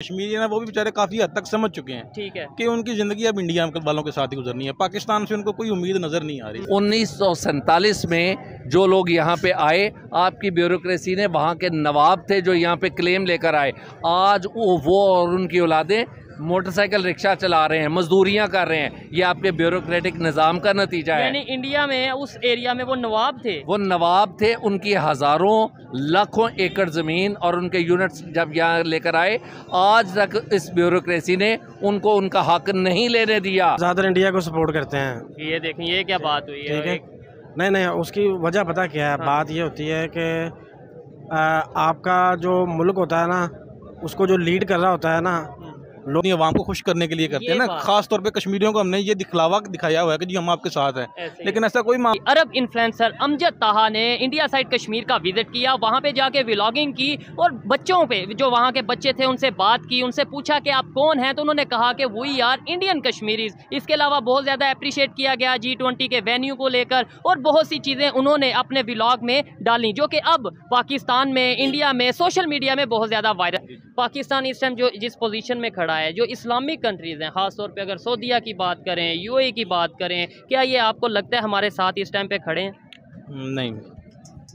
कश्मीरी है ना वो भी बेचारे काफ़ी हद तक समझ चुके हैं ठीक है। कि उनकी ज़िंदगी अब इंडिया वालों के साथ ही गुजरनी है। पाकिस्तान से उनको कोई उम्मीद नज़र नहीं आ रही। उन्नीस सौ सैंतालीस में जो लोग यहाँ पे आए आपकी ब्यूरोक्रेसी ने वहाँ के नवाब थे जो यहाँ पे क्लेम लेकर आए। आज वो वो और उनकी औलादें मोटरसाइकिल रिक्शा चला रहे हैं मजदूरियाँ कर रहे हैं। ये आपके ब्यूरोक्रेटिक निज़ाम का नतीजा है। यानी इंडिया में उस एरिया में वो नवाब थे। वो नवाब थे उनकी हज़ारों लाखों एकड़ ज़मीन और उनके यूनिट्स जब यहाँ लेकर आए आज तक इस ब्यूरोक्रेसी ने उनको उनका हक नहीं लेने दिया। ज़्यादातर इंडिया को सपोर्ट करते हैं। ये देखें ये क्या बात हुई ठीक है। एक- नहीं नहीं उसकी वजह पता क्या है? हाँ। बात ये होती है कि आपका जो मुल्क होता है ना उसको जो लीड कर रहा होता है ना लोग आवाम को खुश करने के लिए करते हैं ना। खास तौर पे कश्मीरियों को हमने ये दिखलावा दिखाया हुआ है कि जी हम आपके साथ हैं। लेकिन ऐसा कोई अरब इन्फ्लुएंसर अमजद ताहा ने इंडिया साइड कश्मीर का विज़िट किया। वहाँ पे जाके व्लॉगिंग की और बच्चों पे जो वहाँ के बच्चे थे उनसे बात की उनसे पूछा कि आप कौन हैं? तो उन्होंने कहा कि वही यार इंडियन कश्मीरीज इसके अलावा बहुत ज़्यादा अप्रिशिएट किया गया जी ट्वेंटी के वेन्यू को लेकर और बहुत सी चीज़ें उन्होंने अपने व्लॉग में डाली जो कि अब पाकिस्तान में इंडिया में सोशल मीडिया में बहुत ज़्यादा वायरल पाकिस्तान इस टाइम जो जिस पोजीशन में खड़ा है जो इस्लामिक कंट्रीज़ हैं ख़ास तौर पे अगर सऊदीया की बात करें यूएई की बात करें क्या ये आपको लगता है हमारे साथ इस टाइम पे खड़े हैं? नहीं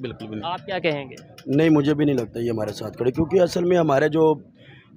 बिल्कुल भी नहीं। आप क्या कहेंगे? नहीं मुझे भी नहीं लगता ये हमारे साथ खड़े क्योंकि असल में हमारे जो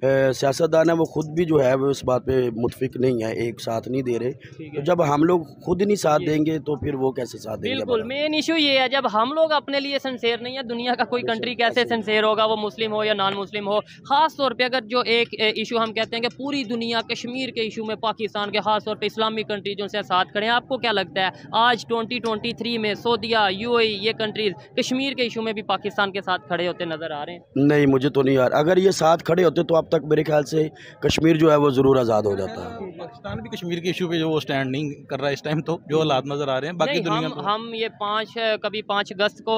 सियासतदान है वो खुद भी जो है वो इस बात पे मुतफिक नहीं है एक साथ नहीं दे रहे। तो जब हम लोग खुद नहीं साथ देंगे तो फिर वो कैसे साथ देंगे बिल्कुल मेन इशू ये है जब हम लोग अपने लिए सिंसेर नहीं है दुनिया का कोई कंट्री कैसे सिंसेर होगा वो मुस्लिम हो या नॉन मुस्लिम हो खास तौर पर अगर जो एक इशू हम कहते हैं कि पूरी दुनिया कश्मीर के इशू में पाकिस्तान के खास तौर पे इस्लामिक कंट्रीजों से साथ खड़े हैं आपको क्या लगता है? आज 2023 में सऊदीया यूएई ये कंट्रीज़ कश्मीर के इशू में भी पाकिस्तान के साथ खड़े होते नज़र आ रहे हैं? नहीं मुझे तो नहीं यार अगर ये साथ खड़े होते तो अब तक मेरे ख्याल से कश्मीर जो है वो ज़रूर आज़ाद हो जाता है। पाकिस्तान भी कश्मीर के इशू पे जो वो स्टैंड नहीं कर रहा है इस टाइम तो जो हालात नज़र आ रहे हैं बाकी दुनिया हम को। हम ये पाँच कभी पाँच अगस्त को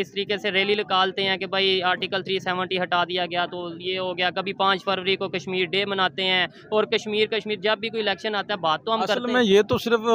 इस तरीके से रैली निकालते हैं कि भाई आर्टिकल 370 हटा दिया गया तो ये हो गया। कभी पाँच फरवरी को कश्मीर डे मनाते हैं और कश्मीर कश्मीर जब भी कोई इलेक्शन आता है बात तो हम असल करते में हैं। ये तो सिर्फ़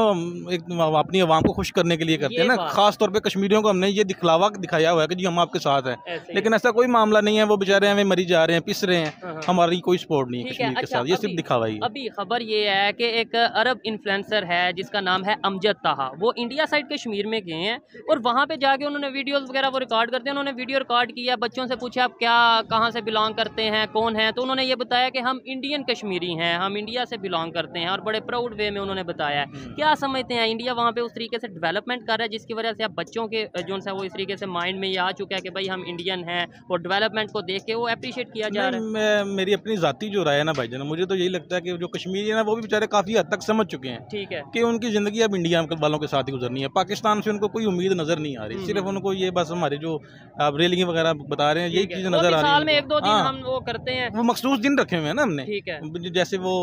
एक अपनी आवाम को खुश करने के लिए करते हैं ना। खास तौर पे कश्मीरियों को हमने ये दिखलावा दिखाया हुआ है कि जी हम आपके साथ हैं। लेकिन ऐसा कोई मामला नहीं है वो बेचारे हमें मरी जा रहे हैं पिस रहे हैं। हाँ, हाँ। हमारी कोई सपोर्ट नहीं है कश्मीर के अच्छा, साथ ये सिर्फ़ दिखावा है अभी खबर ये है कि एक अरब इन्फ्लुएंसर है जिसका नाम है अमजद ताहा। वो इंडिया साइड कश्मीर में गए हैं और वहाँ पे जाके उन्होंने वीडियोस वगैरह वो रिकॉर्ड करते हैं। उन्होंने वीडियो रिकॉर्ड किया बच्चों से पूछा आप क्या कहाँ से बिलोंग करते हैं? कौन है? तो उन्होंने ये बताया कि हम इंडियन कश्मीरी हैं हम इंडिया से बिलोंग करते हैं और बड़े प्राउड वे में उन्होंने बताया है। हम्म। क्या समझते हैं इंडिया वहाँ पर उस तरीके से डेवलपमेंट कर रहा है जिसकी वजह से अब बच्चों के जो है वो इस तरीके से माइंड में ये आ चुका है कि भाई हम इंडियन हैं और डेवलपमेंट को देख के वो अप्रिशिएट किया जा रहा है? मेरी अपनी ज़ाती जो राय है ना भाईजान मुझे तो यही लगता है कि जो कश्मीरी है ना वो भी बेचारे काफ़ी हद तक समझ चुके हैं ठीक है। कि उनकी ज़िंदगी अब इंडिया वालों के साथ ही गुजरनी है। पाकिस्तान से उनको कोई उम्मीद नज़र नहीं आ रही। हम्म, सिर्फ़ हम्म। उनको ये बस हमारे जो आप रेलिंग वगैरह बता रहे हैं यही। चीज़ें नज़र आ रही हैं एक दो दिन। हम वो करते हैं। वो मखसूस दिन रखे हुए हैं ना हमने। जैसे वो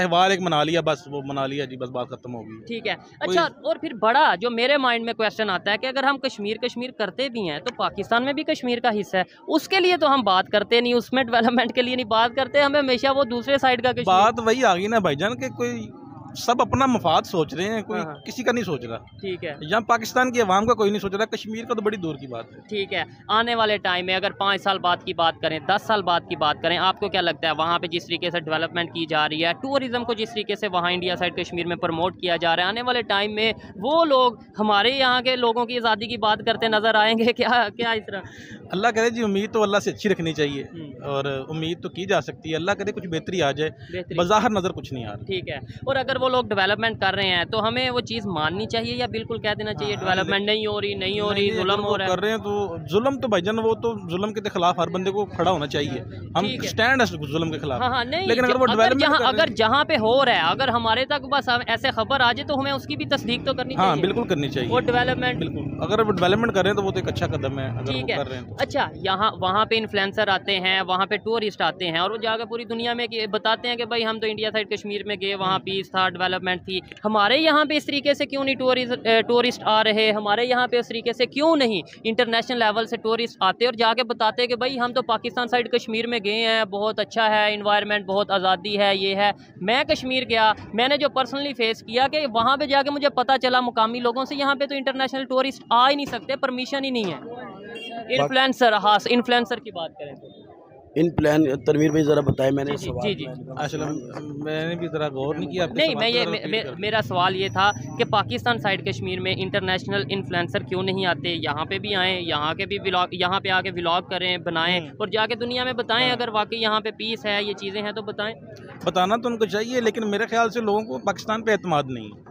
त्यौहार एक मना लिया बस वो मना लिया जी बस बात खत्म होगी ठीक है। अच्छा और फिर बड़ा जो मेरे माइंड में क्वेश्चन आता है कि अगर हम कश्मीर कश्मीर करते भी हैं तो पाकिस्तान में भी कश्मीर का हिस्सा है। उसके लिए तो हम बात करते नहीं उसमें डेवलपमेंट के लिए नहीं बात करते हमें हमेशा वो दूसरे साइड का बात वही आ गई ना भाईजान के कोई सब अपना मफाद सोच रहे हैं कोई हाँ, हाँ। किसी का नहीं सोच रहा। ठीक है। यहाँ पाकिस्तान की आवाम का कोई नहीं सोच रहा कश्मीर का तो बड़ी दूर की बात है। ठीक है आने वाले टाइम में अगर पाँच साल बाद की बात करें दस साल बाद की बात करें आपको क्या लगता है वहाँ पे जिस तरीके से डेवलपमेंट की जा रही है टूरिज़्म को जिस तरीके से वहाँ इंडिया साइड कश्मीर में प्रमोट किया जा रहा है आने वाले टाइम में वो लोग हमारे यहाँ के लोगों की आज़ादी की बात करते नज़र आएँगे क्या क्या इस तरह? अल्लाह करे जी उम्मीद तो अल्लाह से अच्छी रखनी चाहिए हम्म, और उम्मीद तो की जा सकती है अल्लाह करे कुछ बेहतरी आ जाए बाज़ार नज़र कुछ नहीं आ रहा। ठीक है और अगर वो लोग डेवलपमेंट कर रहे हैं तो हमें वो चीज़ माननी चाहिए या बिल्कुल कह देना चाहिए हाँ, डेवलपमेंट नहीं हो रही नहीं हो रही जुल्म हो रहा है। कर रहे हैं तो जुल्म तो भाईजान वो तो जुल्म के खिलाफ हर बंदे को खड़ा होना चाहिए। हम स्टैंड है। जुल्म के खिलाफ। हाँ हाँ नहीं लेकिन अगर वो रहे अगर जहाँ पे हो रहा है अगर हमारे तक बस ऐसे खबर आ जाए तो हमें उसकी भी तस्दीक तो करनी हाँ बिल्कुल करनी चाहिए। और डेवलपमेंट बिल्कुल। अगर वो डेवलपमेंट कर रहे हैं तो वो तो एक अच्छा कदम है अगर वो ठीक है। कर रहे हैं तो। अच्छा यहाँ वहाँ पे इन्फ्लुएंसर आते हैं वहाँ पे टूरिस्ट आते हैं और वो जाकर पूरी दुनिया में बताते हैं कि भाई हम तो इंडिया साइड कश्मीर में गए वहाँ पीस था डेवलपमेंट थी। हमारे यहाँ पे इस तरीके से क्यों नहीं टूरिस्ट टूरिस्ट आ रहे? हमारे यहाँ पे इस तरीके से क्यों नहीं? इंटरनेशनल लेवल से टूरिस्ट आते और जाके बताते कि भाई हम तो पाकिस्तान साइड कश्मीर में गए हैं बहुत अच्छा है इन्वायरमेंट बहुत आज़ादी है ये है। मैं कश्मीर गया मैंने जो पर्सनली फेस किया कि वहाँ पर जाके मुझे पता चला मुकामी लोगों से यहाँ पर तो इंटरनेशनल टूरिस्ट आ ही नहीं सकते परमिशन ही नहीं है। इन्फ्लुएंसर हाँ इन्फ्लुएंसर की बात करें तो। इन प्लान तनवीर भाई ज़रा बताएँ मैंने जी, सवाल जी, जी। असल मैंने भी ज़रा गौर नहीं किया नहीं मैं ये मे, मे, मेरा सवाल ये था कि पाकिस्तान साइड कश्मीर में इंटरनेशनल इन्फ्लुएंसर क्यों नहीं आते? यहाँ पे भी आएँ यहाँ के भी व्लॉग यहाँ पे आके व्लॉग करें बनाएँ हम्म। और जाके दुनिया में बताएँ हाँ। अगर वाकई यहाँ पे पीस है ये चीज़ें हैं तो बताएँ। बताना तो उनको चाहिए लेकिन मेरे ख्याल से लोगों को पाकिस्तान पर अतमाद नहीं है।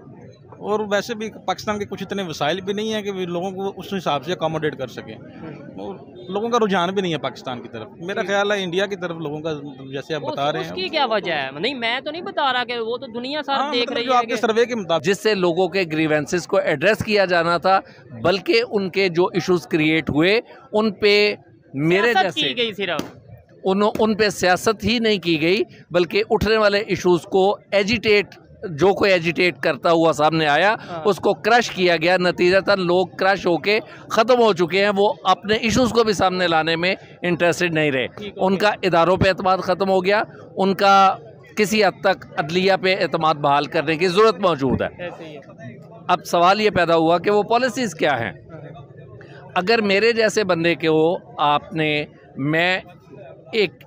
और वैसे भी पाकिस्तान के कुछ इतने वसाइल भी नहीं है कि लोगों को उस हिसाब से अकोमोडेट कर सकें। और लोगों का रुझान भी नहीं है पाकिस्तान की तरफ़। मेरा ख्याल है इंडिया की तरफ़ लोगों का जैसे आप बता रहे हैं। उसकी क्या वजह है? नहीं मैं तो नहीं बता रहा कि वो तो दुनिया सारा हाँ, देख मतलब रही जो है आपके सर्वे के मुताबिक जिससे लोगों के ग्रीवेंसेस को एड्रेस किया जाना था बल्कि उनके जो इश्यूज़ क्रिएट हुए उन पे मेरे जैसे गई सिर्फ़। उन उन पे सियासत ही नहीं की गई बल्कि उठने वाले इश्यूज़ को एजिटेट जो कोई एजिटेट करता हुआ सामने आया हाँ। उसको क्रश किया गया। नतीजतन लोग क्रश होके ख़त्म हो चुके हैं। वो अपने इश्यूज़ को भी सामने लाने में इंटरेस्टेड नहीं रहे। उनका इदारों पे एतमाद ख़त्म हो गया। उनका किसी हद तक अदलिया पे एतमाद बहाल करने की ज़रूरत मौजूद है। अब सवाल ये पैदा हुआ कि वो पॉलिसीज़ क्या हैं? अगर मेरे जैसे बंदे के हो आपने मैं एक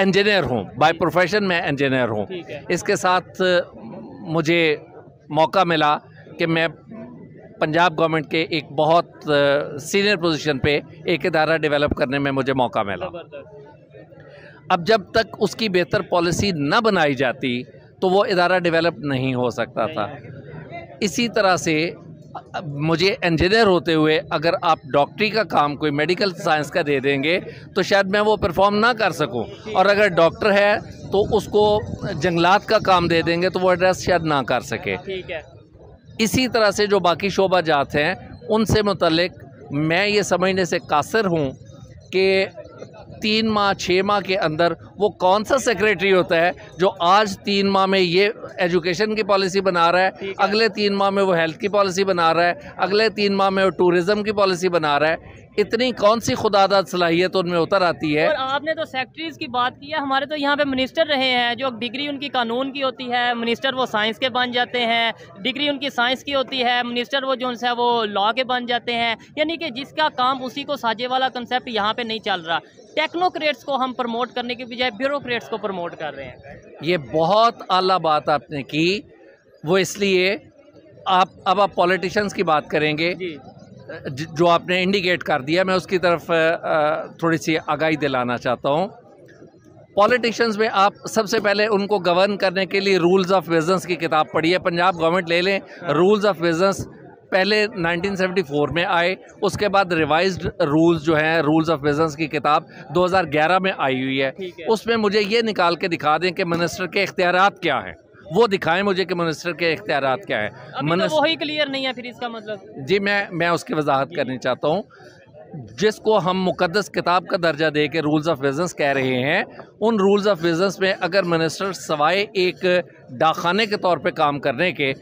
इंजीनियर हूँ। बाय प्रोफेशन मैं इंजीनियर हूँ। इसके साथ मुझे मौका मिला कि मैं पंजाब गवर्नमेंट के एक बहुत सीनियर पोजीशन पे एक इदारा डेवलप करने में मुझे मौका मिला। अब जब तक उसकी बेहतर पॉलिसी न बनाई जाती तो वो इदारा डेवलप नहीं हो सकता था। इसी तरह से मुझे इंजीनियर होते हुए अगर आप डॉक्टरी का काम कोई मेडिकल साइंस का दे देंगे तो शायद मैं वो परफॉर्म ना कर सकूँ। और अगर डॉक्टर है तो उसको जंगलात का काम दे देंगे तो वो एड्रेस शायद ना कर सके। ठीक है। इसी तरह से जो बाकी शोबा जात हैं उनसे मुतलक मैं ये समझने से कासिर हूँ कि तीन माह छः माह के अंदर वो कौन सा सेक्रेटरी होता है जो आज तीन माह में ये एजुकेशन की पॉलिसी बना रहा है अगले तीन माह में वो हेल्थ की पॉलिसी बना रहा है अगले तीन माह में वो टूरिज़्म की पॉलिसी बना रहा है। इतनी कौन सी खुदादाद सलाहियत उनमें उतर आती है? और आपने तो सेक्रेटरीज की बात की है हमारे तो यहाँ पे मिनिस्टर रहे हैं जो डिग्री उनकी कानून की होती है मिनिस्टर वो साइंस के बन जाते हैं डिग्री उनकी साइंस की होती है मिनिस्टर वो जो है वो लॉ के बन जाते हैं यानी कि जिसका काम उसी को साझे वाला कंसेप्ट यहाँ पे नहीं चल रहा। टेक्नोक्रेट्स को हम प्रमोट करने के बजाय ब्यूरोक्रेट्स को प्रमोट कर रहे हैं। ये बहुत आला बात आपने की। वो इसलिए आप अब आप पॉलिटिशियंस की बात करेंगे। जो। आपने इंडिकेट कर दिया मैं उसकी तरफ़ थोड़ी सी आगाही दिलाना चाहता हूँ। पॉलिटिशियंस में आप सबसे पहले उनको गवर्न करने के लिए रूल्स ऑफ़ बिज़नेस की किताब पढ़ी है पंजाब गवर्नमेंट ले लें रूल्स ऑफ़ बिज़नेस पहले 1974 में आए उसके बाद रिवाइज्ड रूल्स जो हैं रूल्स ऑफ़ बिज़नेस की किताब 2011 में आई हुई है। है। उसमें मुझे ये निकाल के दिखा दें कि मिनिस्टर के इख्तियारात क्या हैं। वो दिखाएँ मुझे कि मिनिस्टर के इख्तियारात क्या हैं। तो मिनिस्टर वही क्लियर नहीं है फिर इसका मतलब। जी मैं मैं उसकी वजाहत करनी चाहता हूँ। जिसको हम मुकदस किताब का दर्जा दे के रूल्स ऑफ़ बिज़नेस कह रहे हैं उन रूल्स ऑफ़ बिज़नेस में अगर मिनिस्टर सवाए एक डाखाने के तौर पे काम करने के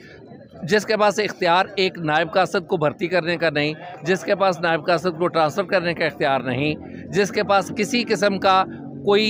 जिसके पास इख्तियार एक नायब कासद को भर्ती करने का नहीं, जिसके पास नायब कासद को ट्रांसफ़र करने का इख्तियार नहीं, जिसके पास किसी किस्म का कोई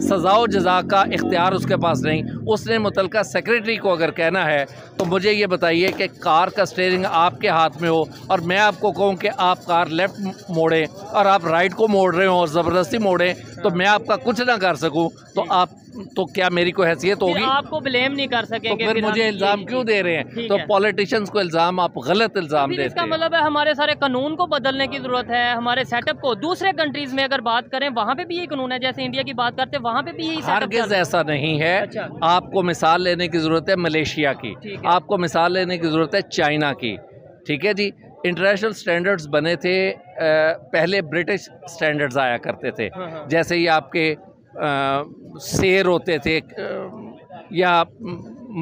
सज़ा जजा का इख्तियार उसके पास नहीं, उसने मुतलका सेक्रेटरी को अगर कहना है तो मुझे ये बताइए कि कार का स्टेयरिंग आपके हाथ में हो और मैं आपको कहूँ कि आप कार लेफ़्ट मोड़ें और आप राइट को मोड़ रहे हो और ज़बरदस्ती मोड़ें तो मैं आपका कुछ ना कर सकूँ तो आप तो क्या मेरी कोई हैसियत होगी? आपको ब्लेम नहीं कर तो सकेंगे फिर मुझे इल्ज़ाम क्यों दे रहे हैं? तो है। पॉलिटिशियंस को इल्ज़ाम आप गलत इल्ज़ाम देते इसका मतलब है हमारे सारे कानून को बदलने की ज़रूरत है हमारे सेटअप को। दूसरे कंट्रीज़ में अगर बात करें वहाँ पे भी यही कानून है जैसे इंडिया की बात करते हैं वहाँ पे भी यही हारगिज ऐसा नहीं है। अच्छा। आपको मिसाल लेने की ज़रूरत है मलेशिया की। आपको मिसाल लेने की ज़रूरत है चाइना की। ठीक है जी? इंटरनेशनल स्टैंडर्ड्स बने थे पहले ब्रिटिश स्टैंडर्ड्स आया करते थे। हाँ, हाँ। जैसे ही आपके शेर होते थे या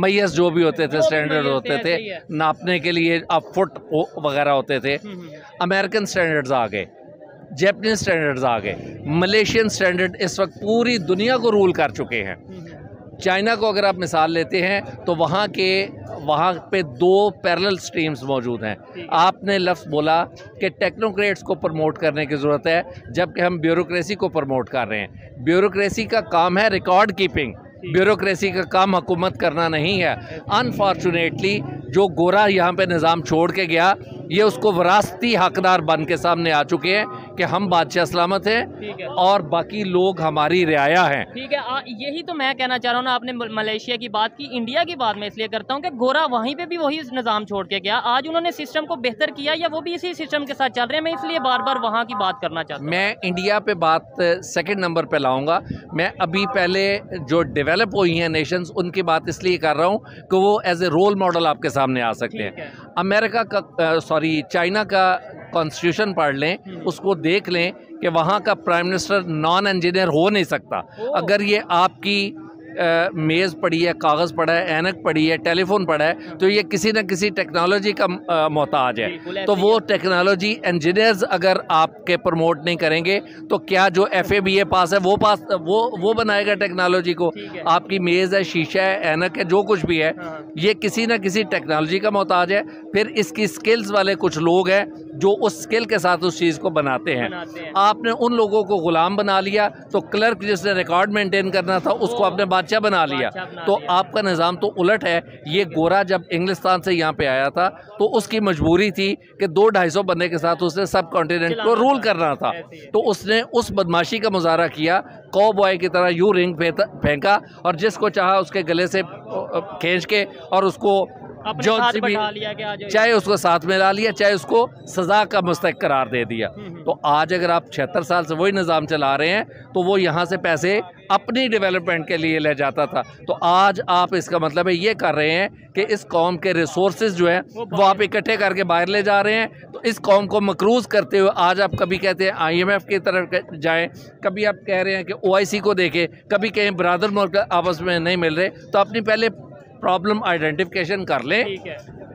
मैस जो भी होते थे स्टैंडर्ड होते थे। नापने के लिए अब फुट वगैरह होते थे हम्म, हम्म, अमेरिकन स्टैंडर्ड्स आ गए जैपनीज स्टैंडर्ड्स आ गए मलेशियन स्टैंडर्ड इस वक्त पूरी दुनिया को रूल कर चुके हैं हम्म, हम्म। चाइना को अगर आप मिसाल लेते हैं तो वहाँ के वहाँ पे दो पैरेलल स्ट्रीम्स मौजूद हैं। आपने लफ्ज़ बोला कि टेक्नोक्रेट्स को प्रमोट करने की ज़रूरत है जबकि हम ब्यूरोक्रेसी को प्रमोट कर रहे हैं। ब्यूरोक्रेसी का काम है रिकॉर्ड कीपिंग। ब्यूरोक्रेसी का काम हुकूमत करना नहीं है। अनफॉर्चुनेटली जो गोरा यहाँ पे निज़ाम छोड़ के गया ये उसको वरासती हकदार बन के सामने आ चुके हैं कि हम बादशाह सलामत हैं और बाकी लोग हमारी रियाया हैं। ठीक है आ, यही तो मैं कहना चाह रहा हूँ ना आपने मलेशिया की बात की इंडिया की बात मैं इसलिए करता हूँ कि गोरा वहीं पे भी वही निज़ाम छोड़ के गया। आज उन्होंने सिस्टम को बेहतर किया या वो भी इसी सिस्टम के साथ चल रहे हैं? मैं इसलिए बार बार वहाँ की बात करना चाहता हूँ। मैं इंडिया पे बात सेकेंड नंबर पर लाऊँगा। मैं अभी पहले जो डेवलप हुई हैं नेशंस उनकी बात इसलिए कर रहा हूँ कि वो एज ए रोल मॉडल आपके सामने आ सकते है। अमेरिका का सॉरी चाइना का कॉन्स्टिट्यूशन पढ़ लें हम्म। उसको देख लें कि वहाँ का प्राइम मिनिस्टर नॉन इंजीनियर हो नहीं सकता अगर ये आपकी मेज़ पड़ी है कागज़ पड़ा है ऐनक पड़ी है टेलीफोन पड़ा है तो ये किसी न किसी टेक्नोलॉजी का मोहताज है। तो वो टेक्नोलॉजी इंजीनियर्स अगर आपके प्रमोट नहीं करेंगे तो क्या जो एफ़ ए बी ए पास है वो पास वो वो बनाएगा टेक्नोलॉजी को। आपकी मेज़ है शीशा है ऐनक है जो कुछ भी है हाँ। ये किसी न किसी टेक्नोलॉजी का मोहताज है। फिर इसकी स्किल्स वाले कुछ लोग हैं जो उस स्किल के साथ उस चीज़ को बनाते हैं। हैं। आपने उन लोगों को गुलाम बना लिया तो क्लर्क जिसने रिकॉर्ड मेंटेन करना था उसको आपने बादशाह बना लिया। तो आपका निज़ाम तो उलट है। ये गोरा जब इंग्लिस्तान से यहाँ पे आया था तो उसकी मजबूरी थी कि दो ढाई सौ बंदे के साथ उसने सब कॉन्टीनेंट को रूल करना था। तो उसने उस बदमाशी का मुजाहरा किया कौ बॉय की तरह यू रिंग फेंका और जिसको चाहा उसके गले से खींच के और उसको आ चाहे उसको साथ में ला लिया चाहे उसको सज़ा का मुस्तक करार दे दिया। हम्म, हम्म। तो आज अगर आप छिहत्तर साल से वही निज़ाम चला रहे हैं तो वो यहाँ से पैसे अपनी डेवलपमेंट के लिए ले जाता था। तो आज आप इसका मतलब है ये कर रहे हैं कि इस कौम के रिसोर्सेज जो हैं वो आप इकट्ठे करके बाहर ले जा रहे हैं। तो इस कौम को मकरूज करते हुए आज आप कभी कहते हैं आईएमएफ की तरफ़ जाएँ कभी आप कह रहे हैं कि ओआईसी को देखें कभी कहें ब्रादर मुल्क आपस में नहीं मिल रहे तो अपनी पहले प्रॉब्लम आइडेंटिफिकेशन कर लें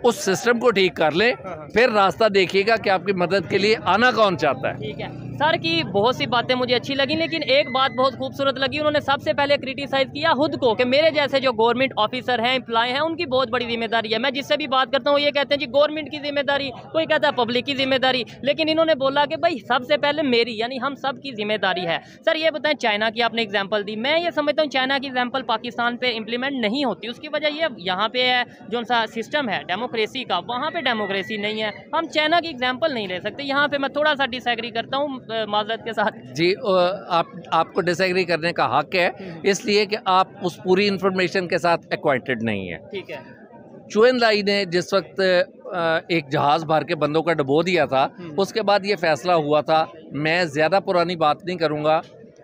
उस सिस्टम को ठीक कर लें हाँ, हाँ। फिर रास्ता देखिएगा कि आपकी मदद के लिए आना कौन चाहता है। ठीक है। सर की बहुत सी बातें मुझे अच्छी लगी लेकिन एक बात बहुत खूबसूरत लगी। उन्होंने सबसे पहले क्रिटिसाइज किया खुद को कि मेरे जैसे जो गवर्नमेंट ऑफिसर हैं एम्प्लॉय हैं उनकी बहुत बड़ी ज़िम्मेदारी है। मैं जिससे भी बात करता हूँ ये कहते हैं जी गवर्नमेंट की ज़िम्मेदारी कोई कहता है पब्लिक की ज़िम्मेदारी। लेकिन इन्होंने बोला कि भाई सबसे पहले मेरी यानी हम सब की ज़िम्मेदारी है। सर ये बताएँ चाइना की आपने एग्ज़ाम्पल दी। मैं ये समझता हूँ चाइना की एग्ज़ाम्पल पाकिस्तान पे इम्प्लीमेंट नहीं होती। उसकी वजह ये यहाँ पे है जो सा सिस्टम है डेमोक्रेसी का वहाँ पे डेमोक्रेसी नहीं है। हम चाइना की एग्ज़ाम्पल नहीं ले सकते। यहाँ पे मैं थोड़ा सा डिसएग्री करता हूँ माजरत के साथ। जी आप आपको डिसएग्री करने का हक है इसलिए कि आप उस पूरी इंफॉर्मेशन के साथ एक्वाइंटेड नहीं है। ठीक है। चुएन लाई ने जिस वक्त एक जहाज़ भर के बंदों का डबो दिया था हम्म। उसके बाद ये फैसला हुआ था मैं ज़्यादा पुरानी बात नहीं करूँगा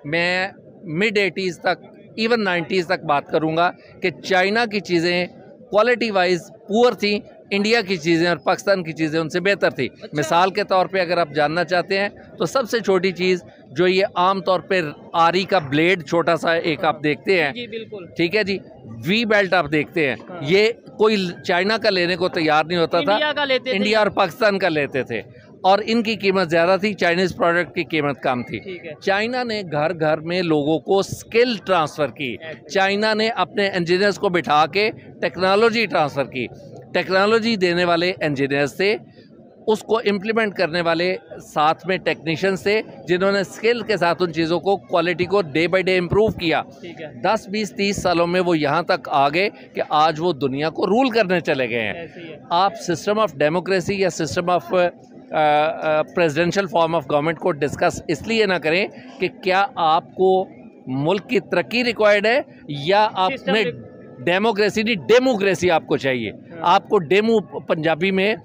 मैं मिड एटीज़ तक इवन नाइन्टीज़ तक बात करूँगा कि चाइना की चीज़ें क्वालिटी वाइज पुअर थी इंडिया की चीज़ें और पाकिस्तान की चीज़ें उनसे बेहतर थी। अच्छा। मिसाल के तौर पे अगर आप जानना चाहते हैं तो सबसे छोटी चीज़ जो ये आम तौर पे आरी का ब्लेड छोटा सा एक आप देखते हैं। जी बिल्कुल। ठीक है जी? वी बेल्ट आप देखते हाँ। हैं। ये कोई चाइना का लेने को तैयार नहीं होता था। का लेते इंडिया और पाकिस्तान का लेते थे। और इनकी कीमत ज़्यादा थी चाइनीज़ प्रोडक्ट की कीमत कम थी। चाइना ने घर घर में लोगों को स्किल ट्रांसफ़र की। चाइना ने अपने इंजीनियर्स को बिठा के टेक्नोलॉजी ट्रांसफ़र की। टेक्नोलॉजी देने वाले इंजीनियर्स थे उसको इम्प्लीमेंट करने वाले साथ में टेक्नीशियंस थे जिन्होंने स्किल के साथ उन चीज़ों को क्वालिटी को डे बाय डे इम्प्रूव किया। दस बीस तीस सालों में वो यहाँ तक आ गए कि आज वो दुनिया को रूल करने चले गए हैं। है आप सिस्टम ऑफ़ डेमोक्रेसी या system of presidential form of government को डिस्कस इसलिए ना करें कि क्या आपको मुल्क की तरक्की रिक्वायर्ड है या आपने डेमोक्रेसी नहीं डेमोक्रेसी आपको चाहिए। आपको डेमो पंजाबी में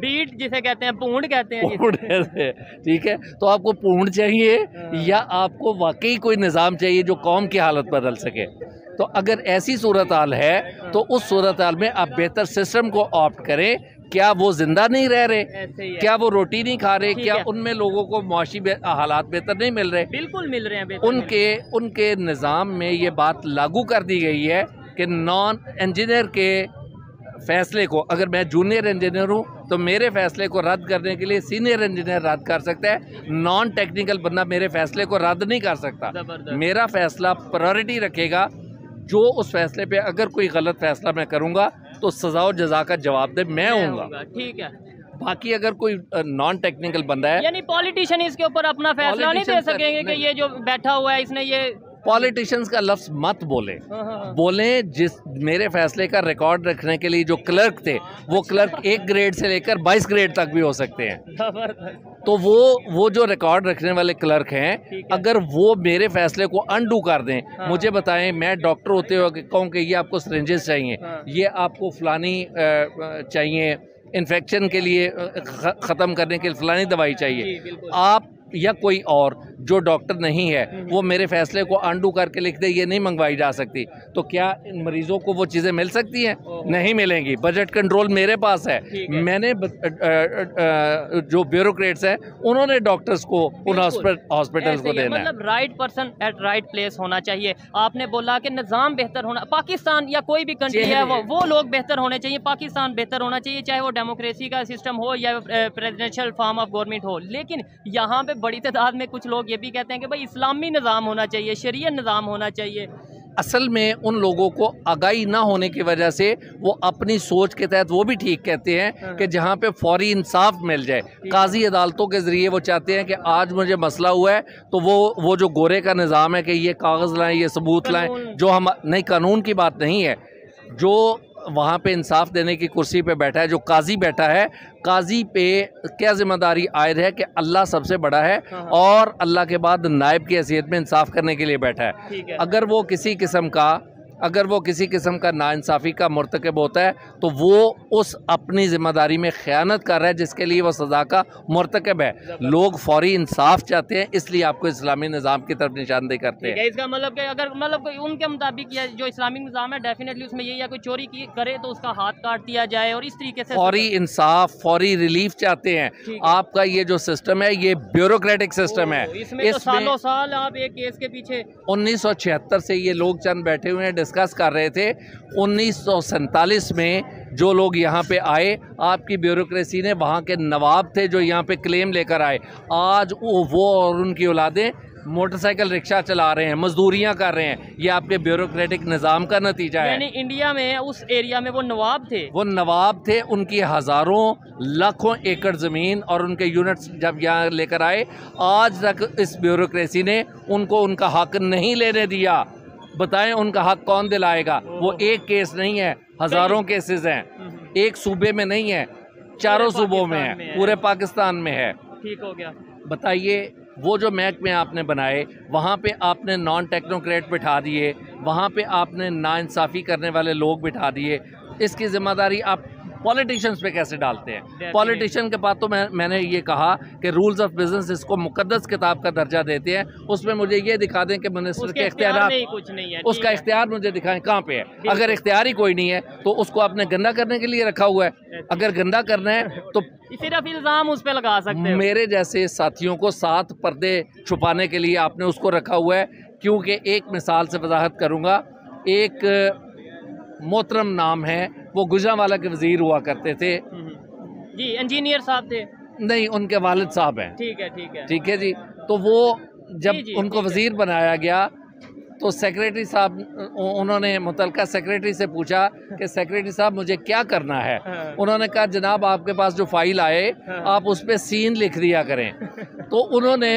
बीट जिसे कहते हैं पूर्ण कहते हैं पूर्ण है, ठीक है? तो आपको पूर्ण चाहिए या आपको वाकई कोई निज़ाम चाहिए जो कौम की हालत बदल सके? तो अगर ऐसी सूरत हाल है तो उस सूरत हाल में आप बेहतर सिस्टम को ऑप्ट करें क्या वो ज़िंदा नहीं रह रहे? क्या वो रोटी नहीं खा रहे? क्या उनमें लोगों को मुआशी बे- हालात बेहतर नहीं मिल रहे? बिल्कुल मिल रहे हैं उनके उनके निज़ाम में ये बात लागू कर दी गई है कि नॉन इंजीनियर के फैसले को अगर मैं जूनियर इंजीनियर हूँ तो मेरे फैसले को रद्द करने के लिए सीनियर इंजीनियर रद्द कर सकता है। नॉन टेक्निकल बंदा मेरे फैसले को रद्द नहीं कर सकता। मेरा फैसला प्रायोरिटी रखेगा। जो उस फैसले पे अगर कोई गलत फैसला मैं करूँगा तो सजा और जजा का जवाब दे मैं हूँगा, ठीक है। बाकी अगर कोई नॉन टेक्निकल बंदा है यानी पॉलिटिशियन इसके ऊपर अपना फैसला नहीं दे सकेंगे कि ये जो बैठा हुआ है इसने ये पॉलिटिशियंस का लफ्ज मत बोले। हाँ, हाँ, हाँ। बोले जिस मेरे फैसले का रिकॉर्ड रखने के लिए जो क्लर्क थे वो क्लर्क एक ग्रेड से लेकर बाईस ग्रेड तक भी हो सकते हैं। तो वो वो जो रिकॉर्ड रखने वाले क्लर्क हैं है। अगर वो मेरे फैसले को अनडू कर दें हाँ। मुझे बताएँ मैं डॉक्टर होते हुए कहूँ कि ये आपको स्ट्रेंजेस चाहिए हाँ। ये आपको फलानी चाहिए इन्फेक्शन के लिए ख़त्म करने के लिए फलानी दवाई चाहिए आप या कोई और जो डॉक्टर नहीं है हम्म। वो मेरे फैसले को अंडू करके लिख दे ये नहीं मंगवाई जा सकती। तो क्या इन मरीजों को वो चीज़ें मिल सकती हैं? नहीं मिलेंगी। बजट कंट्रोल मेरे पास है। है। मैंने ब- अ, अ, अ, जो ब्यूरोक्रेट्स हैं उन्होंने डॉक्टर्स को उन बिल्कुल। हॉस्पिटल्स को देना मतलब right person at right place होना चाहिए। आपने बोला कि निज़ाम बेहतर होना पाकिस्तान या कोई भी कंट्री है वो, वो लोग बेहतर होने चाहिए पाकिस्तान बेहतर होना चाहिए चाहे वो डेमोक्रेसी का सिस्टम हो या प्रेसिडेंशियल फॉर्म ऑफ़ गवर्नमेंट हो। लेकिन यहाँ पे बड़ी तादाद में कुछ लोग ये भी कहते हैं कि भाई इस्लामी निज़ाम होना चाहिए शरीय निज़ाम होना चाहिए। असल में उन लोगों को आगाही ना होने की वजह से वो अपनी सोच के तहत वो भी ठीक कहते हाँ। हैं। कि जहाँ पे फौरी इंसाफ मिल जाए काजी अदालतों के ज़रिए वो चाहते हैं कि आज मुझे मसला हुआ है तो वो वो जो गोरे का निज़ाम है कि ये कागज़ लाएँ ये सबूत लाएँ जो हम नहीं कानून की बात नहीं है जो वहाँ पे इंसाफ देने की कुर्सी पे बैठा है जो काजी बैठा है काजी पे क्या ज़िम्मेदारी आयद है कि अल्लाह सबसे बड़ा है हाँ, हाँ। और अल्लाह के बाद नायब की हैसियत में इंसाफ करने के लिए बैठा है है अगर वो किसी किस्म का अगर वो किसी किस्म का नाइंसाफ़ी का मरतकब होता है तो वो उस अपनी ज़िम्मेदारी में ख़यानत कर रहा है जिसके लिए वो सज़ा का मरतकब है। लोग फौरी इंसाफ चाहते हैं इसलिए आपको इस्लामी निज़ाम की तरफ़ निशानदेही करते हैं। इसका मतलब कि अगर मतलब उनके मुताबिक या जो इस्लामिक निज़ाम है डेफिनेटली उसमें यही है कोई चोरी की करे तो उसका हाथ काट दिया जाए और इस तरीके से फौरी इंसाफ फौरी रिलीफ चाहते हैं। आपका ये जो सिस्टम है ये ब्यूरोक्रेटिक सिस्टम है। ओह, इसमें तो सालों साल आप एक केस के पीछे 1976 से ये लोग चंद बैठे हुए हैं डिस्कस कर रहे थे उन्नीस सौ सैंतालीस में जो लोग यहाँ पे आए आपकी ब्यूरोक्रेसी ने वहाँ के नवाब थे जो यहाँ पे क्लेम लेकर आए। आज वो वो और उनकी औलादें मोटरसाइकिल रिक्शा चला रहे हैं मजदूरियाँ कर रहे हैं। ये आपके ब्यूरोक्रेटिक निज़ाम का नतीजा है। यानी इंडिया में उस एरिया में वो नवाब थे। वो नवाब थे उनकी हज़ारों लाखों एकड़ ज़मीन और उनके यूनिट्स जब यहाँ लेकर आए आज तक इस ब्यूरोक्रेसी ने उनको उनका हक नहीं लेने दिया। बताएँ उनका हक कौन दिलाएगा? वो एक केस नहीं है हज़ारों केसेस हैं। एक सूबे में नहीं है चारों सूबों में है है। पूरे पाकिस्तान में है। ठीक हो गया। बताइए वो जो महकमे आपने बनाए वहाँ पे आपने नॉन टेक्नोक्रेट बिठा दिए वहाँ पे आपने नाइंसाफ़ी करने वाले लोग बिठा दिए इसकी ज़िम्मेदारी आप पॉलिटिशियंस पे कैसे डालते हैं? पॉलिटिशियन के पास तो मैं मैंने ये कहा कि रूल्स ऑफ़ बिज़नेस इसको मुकदस किताब का दर्जा देते हैं। उसमें मुझे ये दिखा दें कि मिनिस्टर के इख्तियार कुछ नहीं है उसका इख्तियार मुझे दिखाएँ कहाँ पे है? अगर इख्तियार ही कोई नहीं है तो उसको आपने गंदा करने के लिए रखा हुआ है। अगर गंदा करना है तो सिर्फ़ इल्ज़ाम उस पर लगा सकते हो। मेरे जैसे साथियों को सात पर्दे छुपाने के लिए आपने उसको रखा हुआ है क्योंकि एक मिसाल से वजाहत करूँगा। एक मोहतरम नाम है वो गुजरावाला के वज़ीर हुआ करते थे। हम्म। जी इंजीनियर साहब थे? नहीं उनके वालिद साहब हैं। ठीक है ठीक है। ठीक है जी? तो वो जब जी, जी, उनको वज़ीर बनाया गया तो सेक्रेटरी साहब उन्होंने मुतलका सेक्रेटरी से पूछा कि सेक्रेटरी साहब मुझे क्या करना है? हाँ। उन्होंने कहा जनाब आपके पास जो फ़ाइल आए हाँ। आप उस पर सीन लिख दिया करें। तो उन्होंने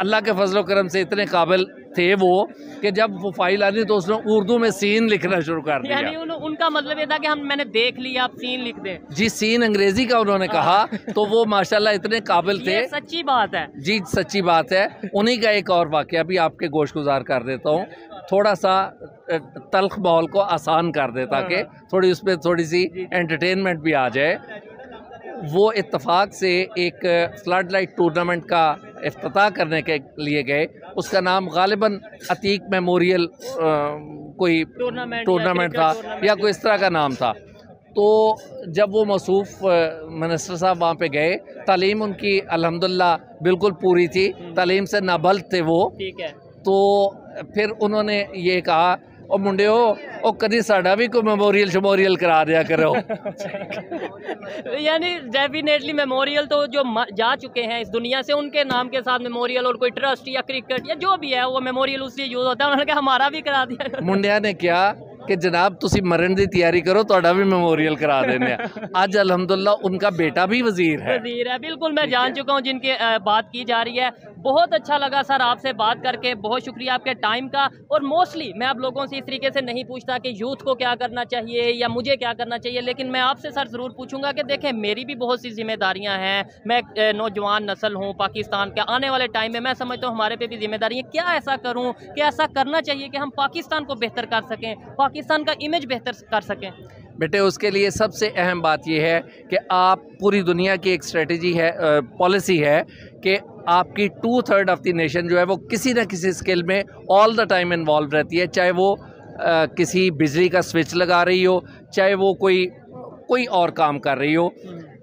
अल्लाह के फजल करम से इतने काबिल थे वो कि जब वो फ़ाइल आनी तो उसने उर्दू में सीन लिखना शुरू कर यानी दिया उन, उनका मतलब ये था कि हम मैंने देख लिया आप सीन लिख दें। जी सीन अंग्रेज़ी का उन्होंने कहा तो वो माशाल्लाह इतने काबिल थे। सच्ची बात है। जी सच्ची बात है। उन्हीं का एक और वाक्य भी आपके गोश गुजार कर देता हूँ। थोड़ा सा तलख माहौल को आसान कर दे ताकि थोड़ी उस पर थोड़ी सी एंटरटेनमेंट भी आ जाए। वो इतफाक़ से एक फ्लड लाइट टूर्नामेंट का अफ्ताह करने के लिए गए। उसका नाम गालिबा अतीक मेमोरियल कोई टूर्नामेंट था या कोई इस तरह का नाम था। तो जब वो मसूफ मिनिस्टर साहब वहाँ पे गए तालीम उनकी अल्हम्दुलिल्लाह बिल्कुल पूरी थी। तालीम से नाबल्द थे वो। ठीक है। तो फिर उन्होंने ये कहा ओ मुंडे हो ओ कदी साडा भी कोई मेमोरियल शमोरियल करा दिया करो यानी डेफिनेटली मेमोरियल तो जो म- जा चुके हैं इस दुनिया से उनके नाम के साथ मेमोरियल और कोई ट्रस्ट या क्रिकेट या जो भी है वो मेमोरियल उससे यूज होता है उन्होंने कहा हमारा भी करा दिया ਮੁੰਡਿਆਂ ਨੇ ਕਿਹਾ ਕਿ ਜਨਾਬ ਤੁਸੀਂ ਮਰਨ ਦੀ ਤਿਆਰੀ ਕਰੋ ਤੁਹਾਡਾ ਵੀ ਮੈਮੋਰੀਅਲ ਕਰਾ ਦਿੰਦੇ ਆ ਅੱਜ ਅਲਹਮਦੁਲਿਲਾ उनका बेटा भी वजीर है वजीर है बिल्कुल मैं जान चुका हूँ जिनकी अ, बात की जा रही है बहुत अच्छा लगा सर आपसे बात करके। बहुत शुक्रिया आपके टाइम का। और मोस्टली मैं आप लोगों से इस तरीके से नहीं पूछता कि यूथ को क्या करना चाहिए या मुझे क्या करना चाहिए, लेकिन मैं आपसे सर ज़रूर पूछूँगा कि देखें, मेरी भी बहुत सी जिम्मेदारियाँ हैं। मैं नौजवान नस्ल हूँ, पाकिस्तान के आने वाले टाइम में मैं समझता हूँ हमारे पे भी ज़िम्मेदारी है क्या ऐसा करूँ कि ऐसा करना चाहिए कि हम पाकिस्तान को बेहतर कर सकें, पाकिस्तान का इमेज बेहतर कर सकें? बेटे उसके लिए सबसे अहम बात यह है कि आप पूरी दुनिया की एक स्ट्रेटजी है पॉलिसी है कि आपकी two third of the nation जो है वो किसी न किसी स्किल में ऑल द टाइम इन्वॉल्व रहती है चाहे वो आ, किसी बिजली का स्विच लगा रही हो चाहे वो कोई कोई और काम कर रही हो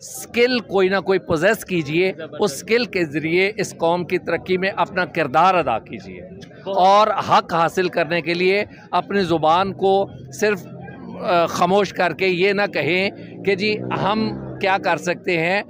स्किल कोई ना कोई पोजेस कीजिए उस स्किल के ज़रिए इस कौम की तरक्की में अपना किरदार अदा कीजिए। और हक हासिल करने के लिए अपनी ज़ुबान को सिर्फ़ खामोश करके ये ना कहें कि जी हम क्या कर सकते हैं।